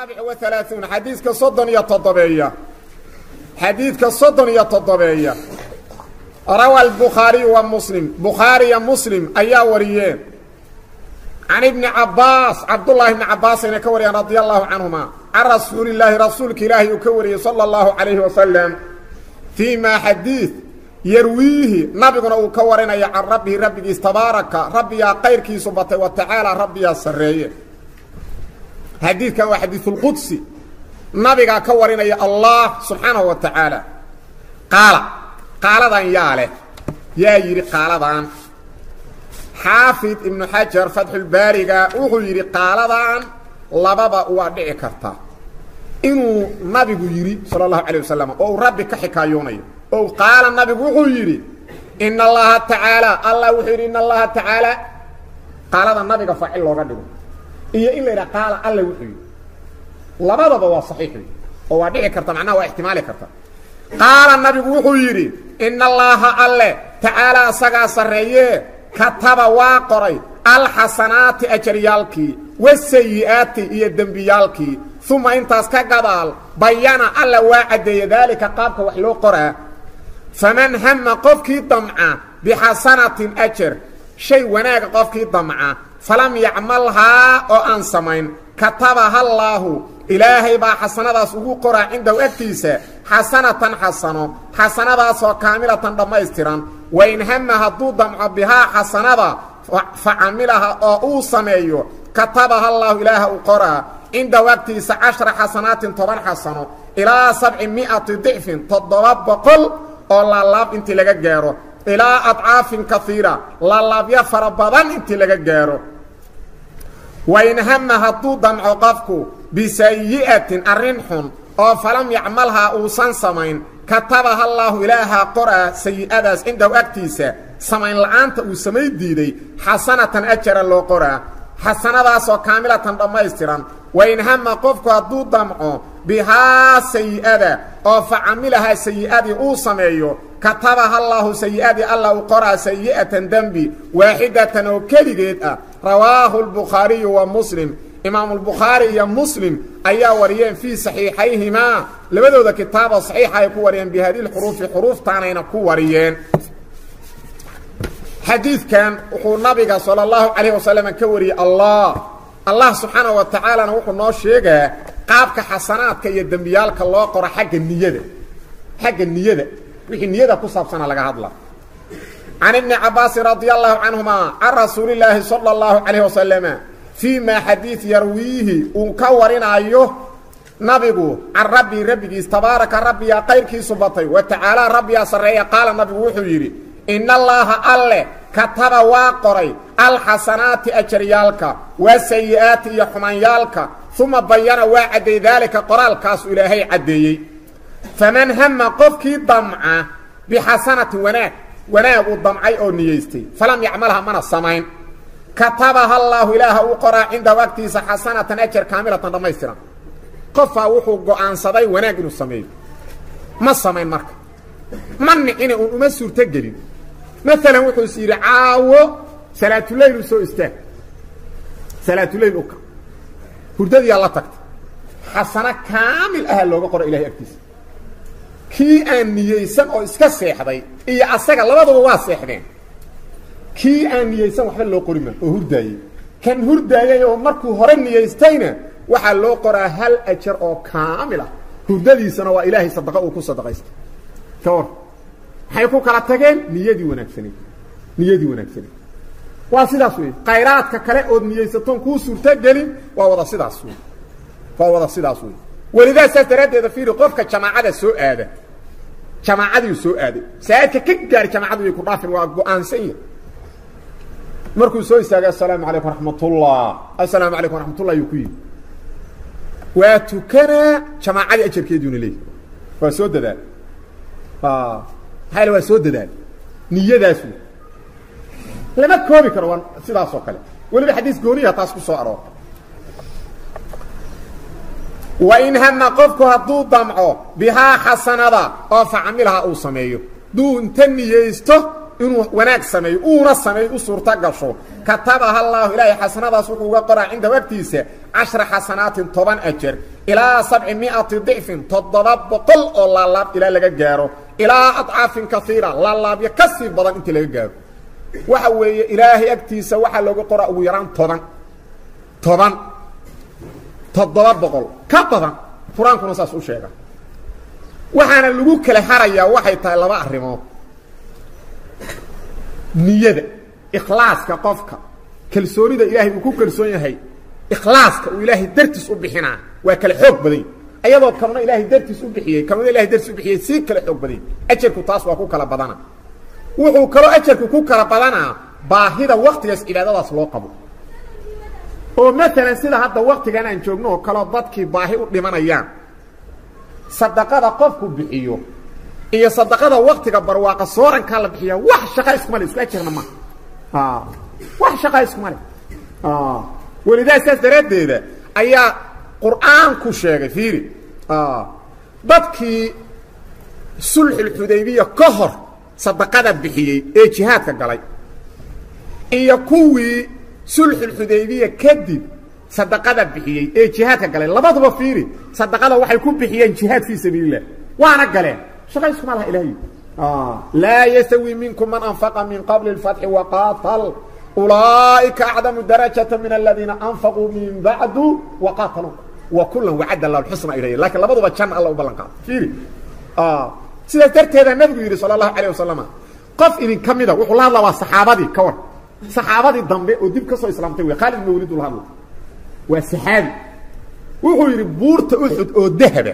aaun xadiidka soddon iyo toddobeeya xadiidka soddon iyo toddobeeya rawa albukhaariyu wa muslim bukhaariya muslim ayaa wariyeen can ibni cabbaas cabdullaahi bni cabbaas ayna ka رضي الله allahu عن can الله rasuulka ilaahay uu ka wariyey sala allahu calayhi wasalam fii maa xadiid yarwiihi nabiguna uu ka warinaya can rabbihi rabbigiis tabaaraka rabbiyaa kayrkiisu batay wa tacaala rabbiyaa القدسي نبينا كورنا يا الله سبحانه وتعالى قال قال ذا يا له يا يري قال ذا حافظ ابن حجر فتح الباري وهو يري قال ذا لبابا وادعي كرتا inuu nabigu yiri sallallahu alayhi wasallam oo rabbi ka xikaayoonay oo qaala nabigu wuxuu yiri inna allaha ta'ala allah wuxuu yiri inna allaha ta'ala qaalada nabiga faacil looga dhigo iyo in la yidhaha qaala alla wuxuu yidhi. Labadaba waa saxiix wey oo waa dhici karta macnaha waa ixtimaali karta. Qaala nabigu wuxuu yidhi in allaaha alle tacaalaa asagaa sarreeyee kataba waa qoray alxasanaati ajaryaalkii wasayi'aati iyo dembiyaalkii uma intaas ka gadaal bayana alla waa caddeeye daalika qaabka wax loo qoraa. Faman hama qofkii damca bixasanatin ajar shay wanaaga qofkii damca falam yacmalhaa oo aan samayn. Katabaha allaahu ilaahay baa xasanadaas ugu qoraa cindahu agtiisa. Xasanatan xasano. Xasanadaasoo kaamilatan dhammaystiran. Wain hama hadduu damco bihaa xasanada fa camilaha oo uu sameeyo katabaha allaahu ilaaha u qoraa. Cindahu agtiisa cashra xasanaatin toban xasano. Ilaa sabci mi'ati dicfin toddoba boqol oo laalaab intii laga gaaro ilaa adcaafin kaiira lalaabyo fara badan intii laga gaaro. Wain hama hadduu damco qofku bisayi'atin arrin xun oo falam yacmalhaa uusan samayn katabaha allaahu ilaahaa qoraa sayi'adaas cindahu agtiisa samayn la'aanta uu samay diiday xasanatan ajara loo qoraa xasanadaasoo kaamilatan dhammaystiran. Wain hama qofku hadduu damco bihaa sayi'ada oo fa camilahaa sayi'adii uu sameeyo katabaha llaahu sayi'adii alla u qoraa sayi'atan dembi waaxidatan oo keligeed ah. Rawaahu lbukhaariyu wa muslim. Imaamulbukhaari iyo muslim ayaa wariyeen fii saxiixayhimaa labadooda kitaaba saxiixa ay ku wariyeen bihadilxuruufi xuruuftaanayna ku wariyeen. Xadiidkan wuxuu nabiga sala allahu calayhi wasalam ka wariyey allah. Allah subxaana wa tacaalana wuxuu noo sheegaa qaabka xasanaadka iyo dembiyaalka loo qoro xagga niyada. Xagga niyada wixii niyada ku saabsana laga hadla. Can ibni cabaasin radia allahu canhuma can rasuulilaahi sala allahu calayh wasalama fii maa xadiid yarwiihi uu ka warinaayo nabigu can rabbii rabbigiis tabaaraka rabbiyaa qayrkiisu batay wa tacaalaa rabbiyaa sarreeya qaala nabigu wuxuu yidhi in allaaha alle kataba waa qoray alxasanaati ajaryaalka waa sayi-aati iyo xumaanyaalka uma bayana waa cadday daalika qoraalkaasu ilaahay caddeeyey faman hama qofkii damca bixasanatin wanaag wanaag uu damcay oo niyeystay falam yacmalha mana samayn katabaha allaahu ilaaha uu qoraa cindahu agtiisa xasanatan ajar kaamilatan dhammaystiran qofaa wuxuu go'aansaday wanaag inuu sameeyo ma samayn marka ma nicine uun uma suurto gelin maalan wuxuu is yidhi caawo salaatuleyl u soo istaag salaatuleyl uka hurdadiyaa la tagtay xasano kaamil aha looga qora ilahay agtiisa kii aan oo iska seexday iyo asaga labaduba waa seexdeen. Kii aan niyeysan waxba loo qorima oo hurdaayey. Kan hurdaayay oo markuu hore niyaystayna waxaa loo qoraa hal ajar oo kaamil ah. Hurdadiisana waa ilaahay sadaqa uu ku sadaqaystay. Ka maxay ku kala tageen? Niyadii wanaagsaneed niyadii wanaagsaneed waa sidaas wey khayraadka kale ood niyeysatoon kuu suurtagelin waa wada sidaas wey waa wada sidaas wey welidaa saas daraaddeeda fiiri qofka jamaacada soo aada jamaacadii soo aaday. Saadka ka gaar jamaacadu way ku dhaafin waa go'aansan yahay. Markuu soo istaagay assalaamu calaykum raxmatullah assalaamu calaykum raxmatullah ayuu ku yidhi. Waa tukanaa jamaacadii ajarkeediuna leeyahy waa soo dadaal. Maxaa waa soo dadaal. Niyadaas wey lama koobi karo waa sidaas oo kale. Weliba xadiis gooniya taas ku soo aroorta wain hama qofku hadduu damco bihaa xasanada oo facamilaha uu sameeyo. Duu inta niyeysto inuu wanaag sameeyo uuna sameeyo u suurto gasho. Katabaha llaahu ilaahay xasanadaas wuxuu uga qoraa cindahu agtiisa cashra xasanaatin toban ajar ilaa sabci miati dicfin toddoba boqol oo laalaab ilaa laga gaaro. Ilaa adcaafin kaiira laalaabyo ka sii badan intii laga gaaro. Waxa weeye ilaahay agtiisa waxaa looga toddoba boqol. Ka badan qur'aankuna saas u sheega. Waxaana lagu kala harayaa waxay tahay laba arrimood. Niyada ikhlaaska qofka. Kalsoonida ilaahay uu ku kalsoon yahay ikhlaaska uu ilaahay dartiis u bixinaa waa kala xoog badan ayadoo kanuna ilaahay dartiis u bixiyey kanuna ilahay dartiis u bixiyey sii kala xoog badan ajarku taas waa ku kala badana. Wuxuu kaloo ajarku ku kala badanaa baahida waktigaas cibaadadaas loo qabo oo maalan sida hadda waktigan aan joogno oo kaleo dadkii baahi u dhimanayaan sadaqada qofku bixiyo iyo sadaqada waktiga barwaaqa soorankaa la bixiya wax shaqa iskuma le isku ajarna ma. Wax shaqa iskuma le welidaa saas daraaddeeda ayaa qur'aanku sheegay fiiri. Dadkii sulxulxudaybiya ka hor sadaqada bixiyey ee jihaadka galay iyo kuwii sulxulxudaybiya kadib sadaqada bixiyey ee jihaadka galay. Labaduba fiiri sadaqada waxay ku bixiyeen jihaad fii sabiililah waana galeen shaqa iskuma laha ilaahay. Laa yastawi minkum man anfaqa min qabli اlfatxi waqaatal ulaa'ika acdamu darajata min aladiina anfaquu min bacdu waqaataluu wa kulan wacadda lah xusna ilay lakiin labaduba jan alla u ballan qaado fiiri. Sidaas darteeda nabigu yidhi sala allahu alayh wasalama qof idin ka mida wuxuu la hadlaa waa saxaabadii ka war saxaabadii dambe oo dib ka soo islaamtay wey khaalid ula hadla waa saxaabi. Wuxuu yidhi buurta uxud oo dahaba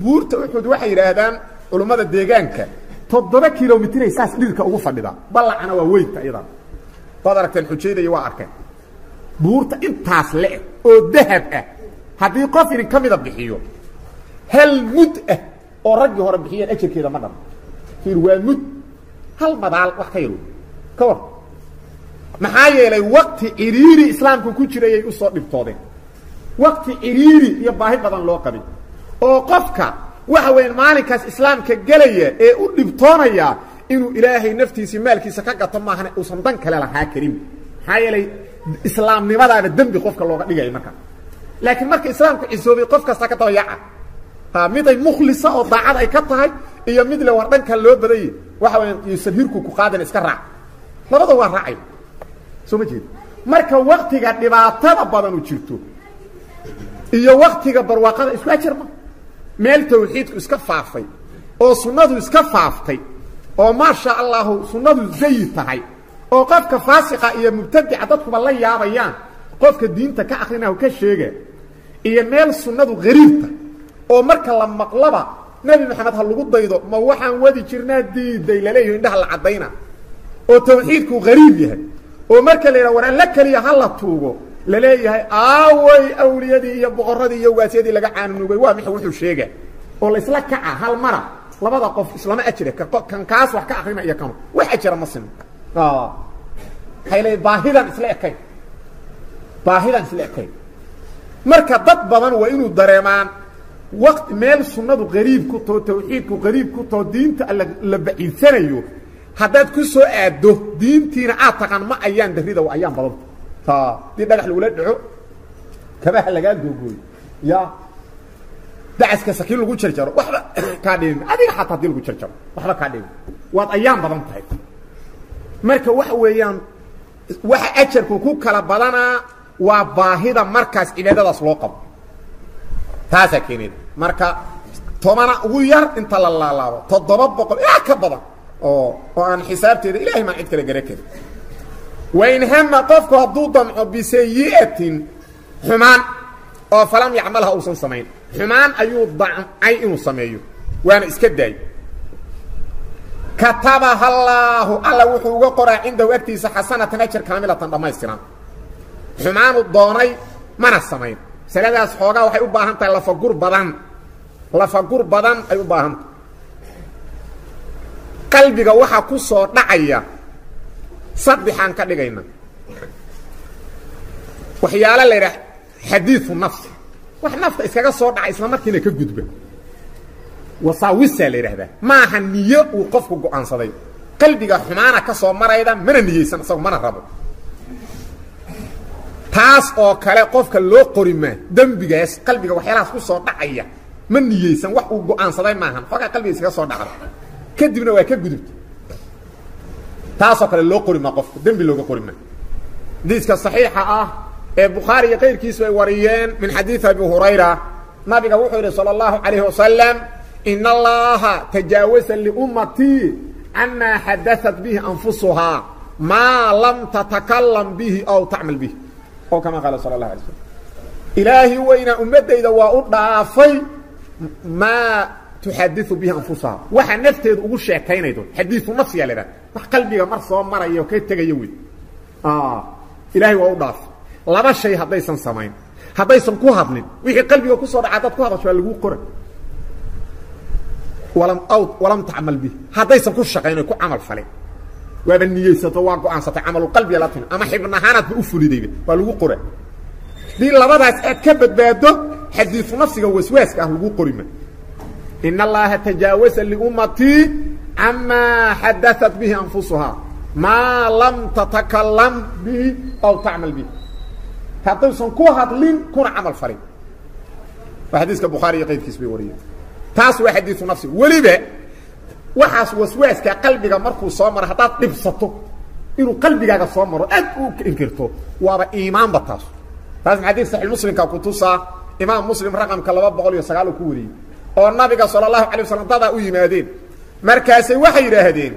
buurta uxud waxay yidhaahdaan culummada deegaanka toddoba kilomitray saas dhirka ugu fadhidaa ballacana waa weynta iyadan waad aragteen xujayda waa arkeen. Buurta intaas le-eg oo dahab ah haddii qof idin ka mida bixiyo hal mud ah oo raggii hore bixiyeen ajarkeeda ma dhamo fiir waa mud. Hal madaal wax ka yaro. Ka war maxaa yeelay wakti ciriiri islaamku ku jirayay u soo dhibtoodeen. Wakti ciriiri iyo baahi badan loo qabay oo qofka waxa weya maalinkaas islaamka gelaya ee u dhibtoonaya inuu ilaahay naftiisii maalkiisa ka gato maahane uusan dan kale lahaa karin maxaa yeelay islaamnimadaaba dembi qofka looga dhigaya markaa laakiin marka islaamku cisoobay qof kasta ka dabayaca miday mukhlisa oo daacad ay ka tahay iyo mid le war dhankan loo badayey waxa weya yuusan hirku ku qaadan iska raac. Labada waa raacay soo ma jeeda marka waktiga dhibaatada badanu jirto iyo waktiga barwaaqada isku ajar meel tawxiidku iska faafay oo sunnadu iska faaftay oo maasha allahu sunnadu zayi tahay oo qofka faasiqa iyo mubtadica dadkuba la yaabayaan qofka diinta ka akrinahu ka sheega iyo meel sunnadu hariibta oo marka la maqlaba nebi maxamed ha lagu daydo ma waxaan wadi jirnaa diiday laleeyaho indhaha la caddayna. Oo tawxiidku hariib yahay oo marka la yidhaha war alla keliya ha la tuugo la leeyahay aaway awliyadii iyo boqoradii iyo ugaasyadii laga caanunugay waa mix wuxuu sheega oo laysla kaca hal mara labada qof islama ajira kan kaas wax ka akrina iyo kanu wax ajira ma sino waxay leeyahy baahidan isla ekayn. Baahidan isla ekayn. Marka dad badan waa inuu dareemaan waqti meel sunnadu qariib ku taho tawxiidku qariib ku taho diinta la baciidsanayo haddaad ku soo aaddo diintiina aad taqaan ma ayaan darrida waa ayaan badanta ta dii dhagax lagula dhaco. Kabaha lagaa googooyo ya dacaska sakiin lagu jarjaro. Waxba kaa dhimin adiga xataa haddii lagu jarjaro. Waxba kaa dhimin waad ayaan badan tahay. Marka waxa weeyaan waxa ajarku ku kala badanaa waa baahida markaas cibaadadaas loo qabo. Taasaa keeneeda marka tobana ugu yar inta la laalaabo toddoba boqol ilaa ka badan oo oo aan xisaabteeda ilahay maan cid kale gara karin. Wain hama qofku hadduu damco bisayi'atin xumaan oo falam yacmalha uusan samayn. Xumaan ayuu damcay inuu sameeyo. Waana iska daay. Katabaha allaahu alla wuxuu uga qoraa cindahu agtiisa xasanatan ajar kaamilatan dhammaystiran. Xumaanu doonay mana samayn. Masaladaas xoogaa waxay u baahan tahay lafagur badan. Lafagur badan ay u baahan tahay qalbiga waxaa ku soo dhacaya saddexaan ka dhigayna. Waxyaalo la yidhaah xadiiu nafsi wax nafta iskaga soo dhaca isla markiina ka gudba. Wasaawisaa la yidhaahdaa. Maaha niyo uu qofku go'aansaday. Qalbiga xumaana ka soo marayda mana niyeysan isago mana rabo. Taas oo kale qofka loo qori maa dembigaas qalbiga waxyaalahaas ku soo dhacaya. Ma niyeysan wax uu go'aansaday maahan xoogaa qalbiga iskaga soo dhacda kadibna waa ka gudubta taasoo kale loo qori maa qofka dembi looga qori maa xadiiska صaxiixa ah ee bukhaari iyo kayrkiisu ay wariyeen min xadiiث abi hurayra nabiga wuxuu yidhi salى الlahu عalayه wasalam in allaha tajaawasa liummatii camaa xadaثat bihi anfusuhaa maa lam tatakalam bihi aw tacmal bihi oo kama qaala sal الlah alay slm ilaahi weynaa ummaddayda waa u dhaafay maa tuxadiثu bihi anfusahaa waxa nafteedu ugu sheekaynaydo. Xadiiثu nafsiyaa la idhaha wax qalbiga mar soo maraya oo ka tegaya wey ilaahay waa u dhaafay laba shay haddaysan samayn. Haddaysan ku hadlin. Wixii qalbiga ku soo dhaca dad ku hadasho waa laguu qora walam aw walam tacmal bih. Haddaysan ku shaqayn ku camal falin waaba niyeysato waa go'aansatay. Camaluqalbiga la timi. Ama xibnahaanaadba u fulidayba waa lagu qora dii labadaas aad ka badbaado xadiisu nafsiga waswaaska ah lagu qorima in allaha tajaawasa liummatii camaa xadaat bihi anfusuhaa maa lam tatakalam bihi aw tacmal bihi haddaysan ku hadlin kuna camal falin waa xadiiska bukhaari iyo qaydkiis bay wariyeen taas waa xadiiu nafsi weliba waxaas waswaaska qalbiga markuu soo maro haddaad dhibsato inuu qalbigaaga soo maro aad u inkirto waaba iimaanba taas taas xadiid saxiix muslimka kutusaa imaam muslim raqamka laba boqol iyo sagaal ku wariyey oo nabiga sala allahu alay waslam dadaa u yimaadeen. Markaasay waxay yidhaahdeen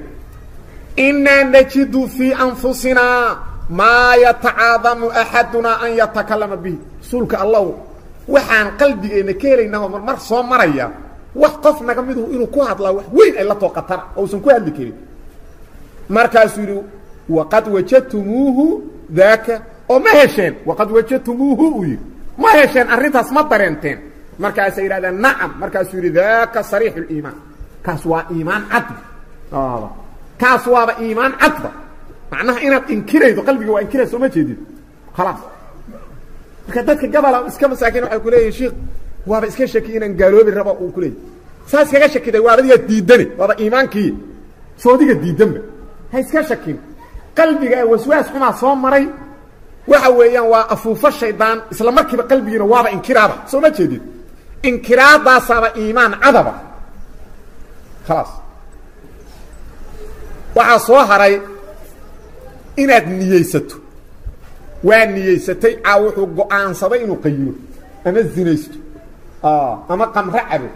inaa najidu fii anfusinaa maa yatacaadamu axadunaa an yatakalama bihi. Rasuulka allahu waxaan qalbigeenna ka helaynaa mar mar soo maraya wax qof naga midu inuu ku hadlaa wax weyn ay la too qatara oo usan ku hadli karin. Markaasuu yidhi waqad wajadtumuuhu daaka oo ma hesheen waqad wajadtumuuhu uu yidhi. Ma hesheen arrintaas ma dareenteen markaasay yidhahdeen nacam markaasuu yidhi daaka sariixu liimaan kaas waa iimaan cadba. Kaas waaba iimaan cadba. Macnaha inaad inkiraydo qalbiga waa inkiraysa sooma jeedid khalaas. Marka dadka gabola iska masaakiin waxay ku leeyihiin sheikh waaba iska shaki inaan gaaloobi rabo uu ku leeyahy saa iskaga shakiday waaba adigaa diidane waaba iimaankii. Soodiga diidanba ha iska shakin. Qalbiga waswaas xumaa soo maray waxa weeyaan waa afuufo shaydaan isla markiiba qalbigiina waaba inkiraaba. Soo ma jeedid inkiraadaasaaba iimaan cadaba. Khalaas. Waxaa soo haray inaad niyeysato. Waa niyeysatay caa wuxuu go'aansaday inuu qayilo. Ama zinaysto. Ama qamro cabo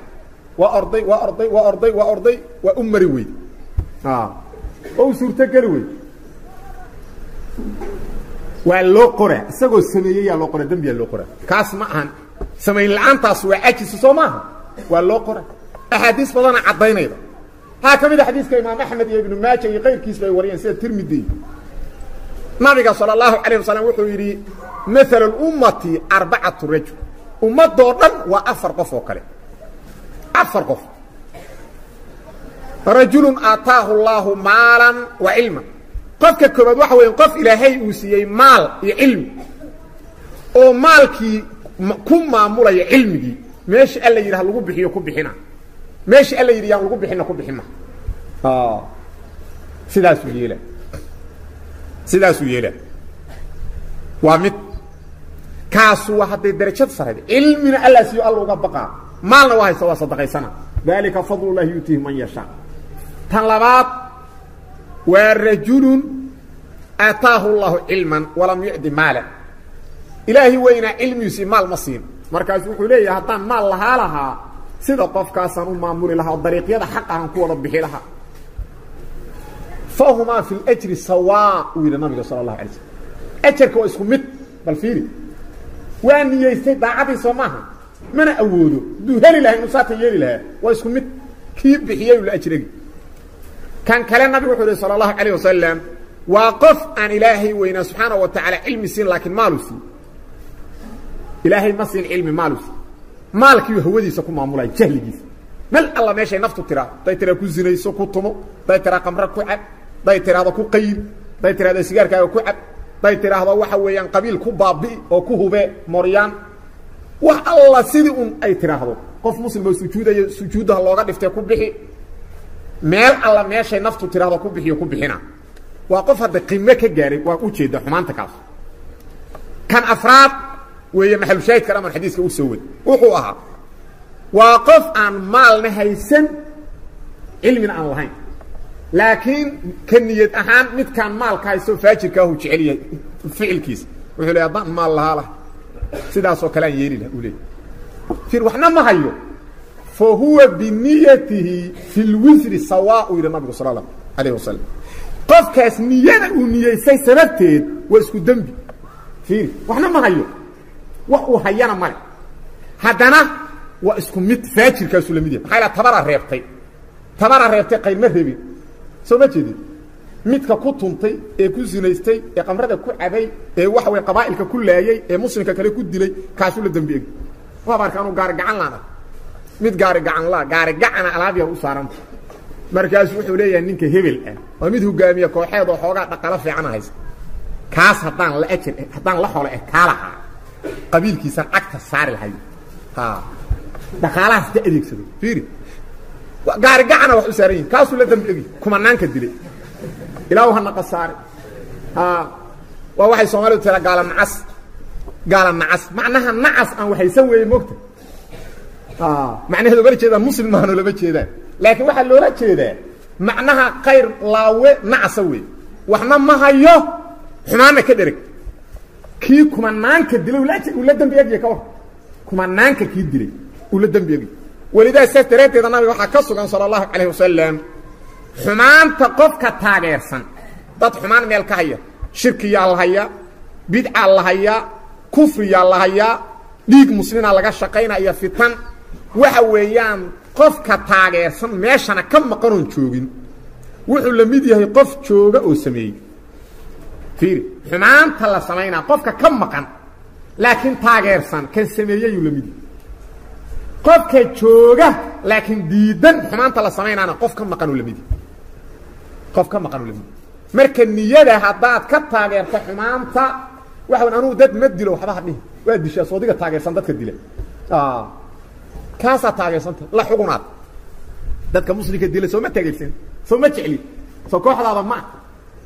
waa orday waa orday waa orday waa orday waa u mari weyd oo u suurtogeli weyd waa loo qoraa isagoo sameeyeyaa loo qoraa dembiyaa loo qoraa kaas ma ahan samay la'aantaas waa cajisu soo maaha. Waa loo qoray axaadiis badana caddaynayda. Waxaa ka mid a xadiiska imaam axmed iyo ibnu maaja iyo qayrkiisba ay wariyeen sida tirmidiy nabiga sala allahu calayh wasalam wuxuu yidhi maalu ummati arbacatu rajul. Ummadoo dhan waa afar qof oo kale. Afar qof. Rajulun aataahu allaahu maalan wa cilman qofka koobaad waxa weya qof ilaahay uu siiyey maal iyo cilmi oo maalkii ku maamulaya cilmigii. Meesha alla yidhi ha lagu bixiyo ku bixina. Meesha alla yidhi yaan lagu bixina ku bixima sidaasuu yeela. Sidaasuu yeela. Waa mid. Kaasu waa hadday darajad sarayda cilmina allaa siiyo alla uga baqaa. Maalna waa haysta waa sadaqaysana. Dalika fadl llahi yuutiihi man yashaa. Tan labaad waa rajulun aataahu llahu cilman walam yucdi maala ilaahi weynaa cilmigiisii maal ma siin. Markaas wuxuu leeyahay haddaan maal lahaa lahaa sida qofkaasaan u maamuli lahaa oo dariiqyada xaq ahan ku wada bixi lahaa. Fahumaa fi ljri sawaa uu yidhi nabiga sala allahu alay slam ajarka waa isku mid bal fiiri. Waa niyeystay daacadii soo maaha. Mana awoodo. Hadduu heli lahay inuu saatan yeeli lahaa waa isku mid. Kii bixiyay ula ajregi kan kale nabigu wuxuu ihi sala allahu calayh wasalam waa qof aan ilaahay weynaa subxaana wa tacaala cilmi siin laakiin maalu sii ilaahay ma siin cilmi maalu siin maalkiiu hawadiisa ku maamulaya jahligiisa mel alla meeshay naftu tiraa haday tiraa ku zinayso ku tumo. Haday tiraa qamre ku cab. Haday tiraahdo ku qayib haday tiraahdo sigaarkaaga ku cab. Haday tiraahdo waxa weeyaan qabiil ku baabi'i oo ku hube moryaan. Wax alla sidii un ay tiraahdo. Qof muslim oo sujuudaya sujuuddaha looga dhiftee ku bixi. Meel alla meeshay naftu tiraahdo ku bixiyo ku bixina. Waa qof hadda qime ka gaaray waa ujeeda xumaanta kaas. Kan afraad weeye maxalushaahidka dhaman xadiiska u soo wad. Wuxuu ahaa waa qof aan maalna haysan cilmina aan lahayn. Laakiin ka niyad ahaan midkaan maalka haysto faajirkaahu jecel yahay ficilkiisa wuxuu le haddaan maal lahaa lah sidaasoo kale aan yeeli laha uu leey ir waxna ma hayo. Fa huwa biniyatihi fi lwisri sawaa uu yidhi nabigu sal allahu alayh wasalam qofkaas niyada uu niyeysay sababteed waa isku dembi fiiri waxna ma hayo wax uu hayana male haddana waa isku mid faajirkaasuu la mid yahay. Maxaa ila tabara reebtay. Tabara reebtay qayrma rebin soo ma jeedin? Midka ku tuntay ee ku sinaystay ee qamrada ku cabay ee waxa way qabaa'ilka ku laayay ee muslimka kale ku dilay kaasuu la dembi egi waaba arka anuu gaari gacan laana mid gaari gacan laa gaari gacana alaabya u saaranta markaasuu wuxuu leeyahay ninka hebel ah waa mid hogaamiye kooxeed oo xoogaa dhaqalo fiican haysa. Kaas haddaan la ajar haddaan la xolo eh kaa lahaa qabiilkiisaan cagta saari lahayo ha. Dhaqaalahaas ka adeegsado. Fiiri. Gaari gacana wax u saaran yihiin kaasuu la dambi egi kumanaanka dilay. Ilaahu ha naqa saare waa waxay soomaalidu tira gaala nacas gaala nacas macnaha nacas aan waxaysan weeye mogta macnaheedu ola jeedaan. Muslim maano lama jeedaan. Laakiin waxaa loola jeedaa macnaha kayr laawe nacasa wey waxna ma hayo xumaanna ka dhereg kii kumanaanka dilay la dembi egya ka war kumanaanka kii dilay uu la dembi egya welidaa saas daraaddeeda nabiga waxaa ka sugan sala allahu calayh wasalam xumaanta qofka taageersan. Dad xumaan meel ka haya shirkiyaa la hayaa bidcaa la hayaa kufriyaa la hayaa dhiig muslimaa laga shaqaynaya fitan. Waxa weeyaan qofka taageersan meeshana ka maqanoon joogin. Wuxuu la mid yahay qof jooga oo sameeyey fiiri xumaanta la samaynaa qofka ka maqan laakiin taageersan kan sameeyeyuu la mid yahay. Qofka jooga laakiin diidan xumaanta la samaynaana qof ka maqanuu la mid yahay. Qof ka maqanuu la mid yahay. Marka niyada haddaad ka taageerto xumaanta waxa anugu dad ma dilo waxba hadhihi waa dishaa soodiga taageersan dadka dila. Kaasaa taageersanta la xugunaad. Dadka muslimka dila soo ma taageersan soo ma jecli. Soo kooxdaada ma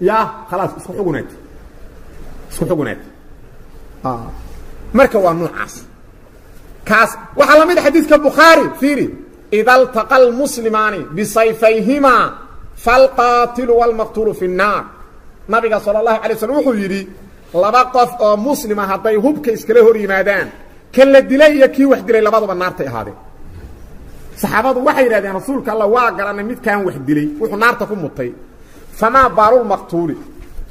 yaa khalaas isku xugunaad isku xugunaad marka waa noocaas kaas waxaa la mid xadiidka bukhaari fiiri ida altaqa almuslimaani bisayfayhimaa falqaatilu wاlmaqtuulu fi الnaar nabiga salى اlahu alay slm wuxuu yidhi laba qof oo muslima hadday hubka iskala hor yimaadaan kan la dilay iyo kii wax dilay labaduba naartay ahaadeen saxaabadu waxay yidhahdeen rasuulka alla waa garanay midkaan wax dilay wuxuu naarta ku mutay famaa baalulmaqtuuli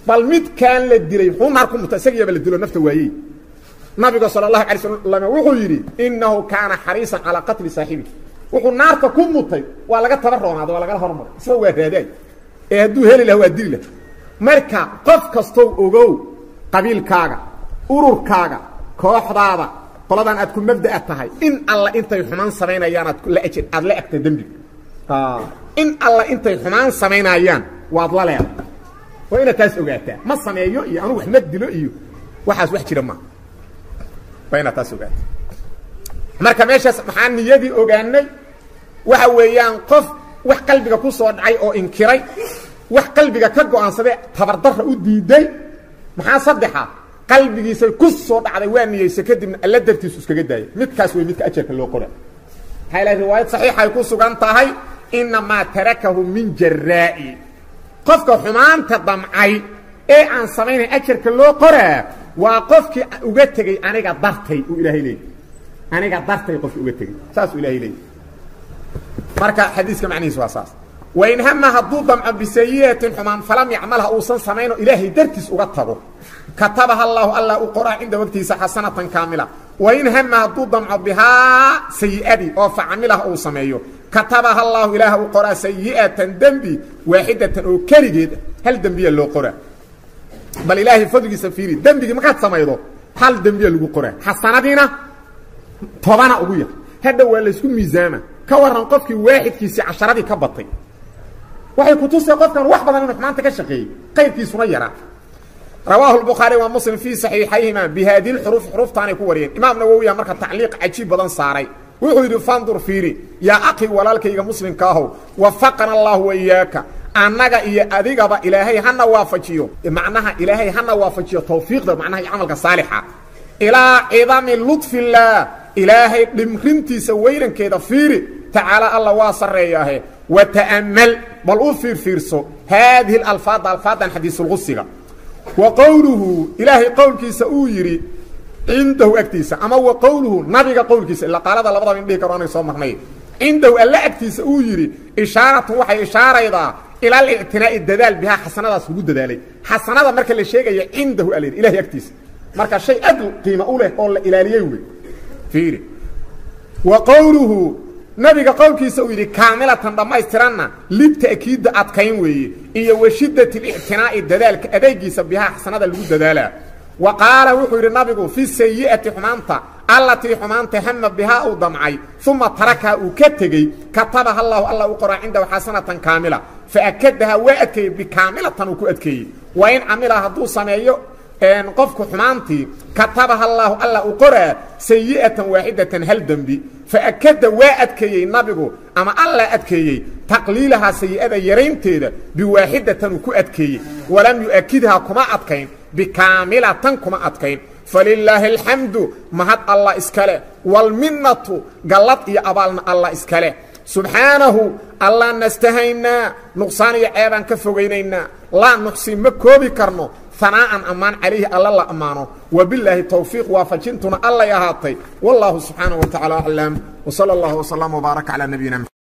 bal midkaan la dilay muxuu naar ku mutay isagiiyaba la dilo nafta waayey nabiga sal اlahu alay slam wuxuu yidhi inahu kaana xariisan calaa qatli saaxibi wuxuu naarta ku mutay waa laga taba roonaaday waa lagala hormaray isna waa raadaay ee hadduu heli laha waa dili lah marka qof kastow ogow qabiilkaaga ururkaaga kooxdaada qoladan aad ku mabda'a tahay in alla intay xumaan samaynayaan aad la egtay dembiga in alla intay xumaan samaynayaan waad la leedahay waa inaad taas ogaataa ma sameeyo iyo anugu wax ma dilo iyo waxaas wax jira maa waa inaad taas ogaataa marka meeshaas maxaa niyadii ogaanay? Waxa weeyaan qof wax qalbiga ku soo dhacay oo inkiray wax qalbiga ka go'aansaday tabardarra u diiday maxaa saddexa qalbigiisay ku soo dhacday waa niyeysa kadibna alla dartiisu iskaga daayay. Midkaas wey midka ajarka loo qora maxaa ilahay riwaayad saxiixay ku sugan tahay? Inamaa tarakahu min jaraa'i qofka xumaanta damcay ee aan samaynay ajarka loo qoraa waa qofkii uga tegey aniga dartay uu ilaahay leeyay. Aniga dartay qofkii uga tegey. Saasuu ilahay leeyay. Marka xadiiska macnihiis waa saas. Wain hama hadduu damco bisayi'atin xumaan falam yacmalha uusan samayno ilaahay dartiis uga tago. Katabaha allaahu alla u qoraa cinda wagtiisa xasanatan kaamila wain hama hadduu damco bihaa sayi'adii oo facamilah uu sameeyo. Katabaha allaahu ilaah u qoraa sayi'atan dembi waaxidatan oo keligeed hal dembiya loo qoraa. Bal ilaahay fadligiisa fiiri dembigii markaad samaydo? Hal dembiya lagu qoraa. Xasanadiina tobana ugu yar. Hadha waa laysku miisaama. Ka waran qofkii waaxidkiisii casharadii ka batay. Waxay kutusay qofkan wax badan inuu xumaanta ka shaqeeyey. Qayrkiisuna yaraa rawaahu lbukhaari waa muslim fii saxiixayhima bihaadi lxuruuf xuruuftaanay ku wariyeen. Imaam nawowiya marka tacliiq cajiib badan saaray. Wuxuu yidhi fandur fiiri yaa akhi walaalkayga muslimka ahow wafaqana allahu waiyaaka annaga iyo adigaba ilaahay hana waafajiyo. Macnaha ilaahay hana waafajiyo tawfiiqda macnaha iyo camalka saalixa. Ilaa cidami ludfillaah ilaahay dhimrintiisa weynankeeda fiiri. Tacaala alla waa sarreeyaahe. Wa ta'ammal. Bal u fiirfiirso. Haadihi alfaada alfaadan xadiisulqusiga wa qowluhu ilaahay qowlkiisa uu yidhi cindahu agtiisa. Ama wa qowluhu nabiga qowlkiisa ila qaalada labadaba in dhihi karo anay soo marnay. Cindahu alle agtiisa uu yidhi ishaaratun waxay ishaaraydaa ila alictinaa'i dadaal bihaa xasanadaas lagu dadaalay. Xasanada marka la sheegaya cindahu ala yidhi ilahay agtiisa. Marka shay aad qiimo u leh oo la ilaaliyey wey. Fiiri. Wa qowluhu nabiga qowlkiisa uu yidhi kaamilatan dhammaystiranna lita'kiida adkayn weeye iyo wa shiddati lictinaa'i dadaalka adeegiisa bihaa xasanada lagu dadaalaa wa qaala wuxuu yidhi nabigu fi sayi'ati xumaanta allatii xumaanta hama bihaa uu damcay uma tarakaha uu ka tegey katabaha allahu alla u qoraa cindahu xasanatan kaamila faakadaha waa adkeeyey bikaamilatan uu ku adkeeyey. Wa in camila hadduu sameeyo qofku xumaantii katabaha allaahu alla u qoraa sayi'atan waaxidatan hal dembi faakada waa adkeeyey nabigu ama alla adkeeyey taqliilahaa sayi'ada yaraynteeda biwaaxidatan uu ku adkeeyey walam yu'akidhaa kuma adkayn bikaamilatan kuma adkayn falilaahi alxamdu mahad allah iskale waalminnatu gallad iyo abaalna allah iskale subxaanahu allah nastahaynaa nuqsaan iyo ceebaan ka fogaynaynaa laa nuxsi ma koobi karno hanaa'an ammaan calayhi alla la ammaano. Wabilaahi towfiiq waafajintuna allay ahaatay. Wallaahu subxaanaه wa tacala aclam wsala اllah wslama wbaaraka calaa nabiyina